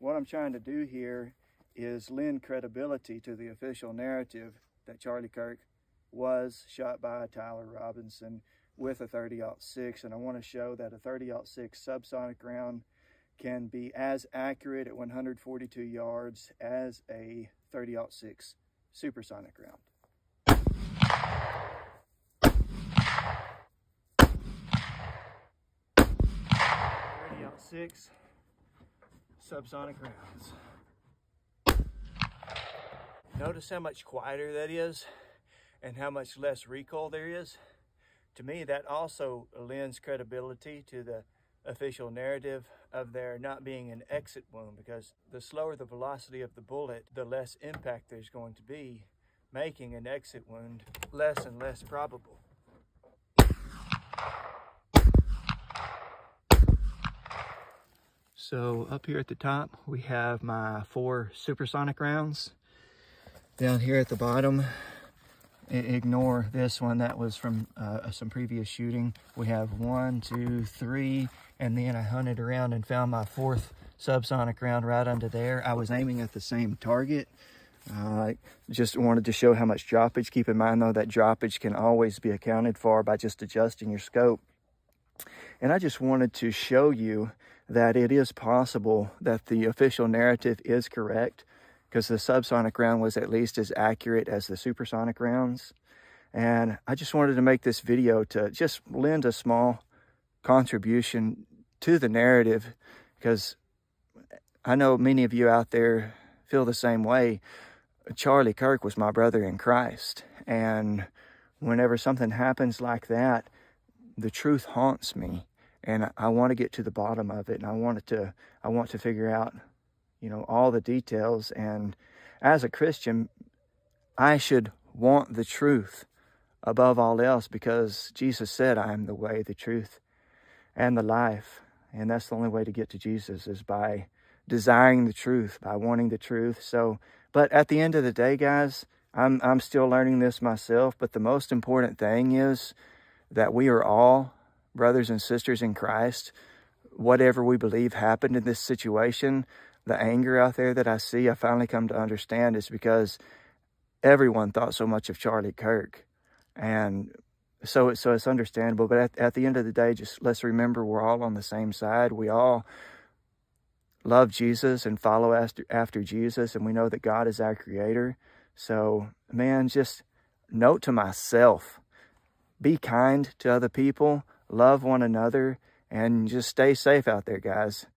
what I'm trying to do here is lend credibility to the official narrative that Charlie Kirk was shot by Tyler Robinson with a 30-06 and I want to show that a 30-06 subsonic round can be as accurate at 142 yards as a 30-06 supersonic round. 30-06 subsonic rounds. Notice how much quieter that is and how much less recoil there is. To me, that also lends credibility to the official narrative of there not being an exit wound because the slower the velocity of the bullet, the less impact there's going to be, making an exit wound less and less probable. So up here at the top, we have my four supersonic rounds. Down here at the bottom, ignore this one. That was from uh, some previous shooting. We have one two three and then i hunted around and found my fourth subsonic round right under there. I was aiming at the same target. Uh, just wanted to show how much droppage. Keep in mind though that droppage can always be accounted for by just adjusting your scope. And i just wanted to show you that it is possible that the official narrative is correct because the subsonic round was at least as accurate as the supersonic rounds. And I just wanted to make this video to just lend a small contribution to the narrative because I know many of you out there feel the same way. Charlie Kirk was my brother in Christ. And whenever something happens like that, the truth haunts me. And I want to get to the bottom of it. And I want to, I want to figure out you know, all the details. And as a Christian, I should want the truth above all else because Jesus said, I am the way, the truth, and the life. And that's the only way to get to Jesus is by desiring the truth, by wanting the truth. So, but at the end of the day, guys, I'm, I'm still learning this myself. But the most important thing is that we are all brothers and sisters in Christ. Whatever we believe happened in this situation, the anger out there that I see, I finally come to understand is because everyone thought so much of Charlie Kirk. And so, so it's understandable. But at, at the end of the day, just let's remember we're all on the same side. We all love Jesus and follow after, after Jesus. And we know that God is our creator. So, man, just note to myself, be kind to other people, love one another, and just stay safe out there, guys.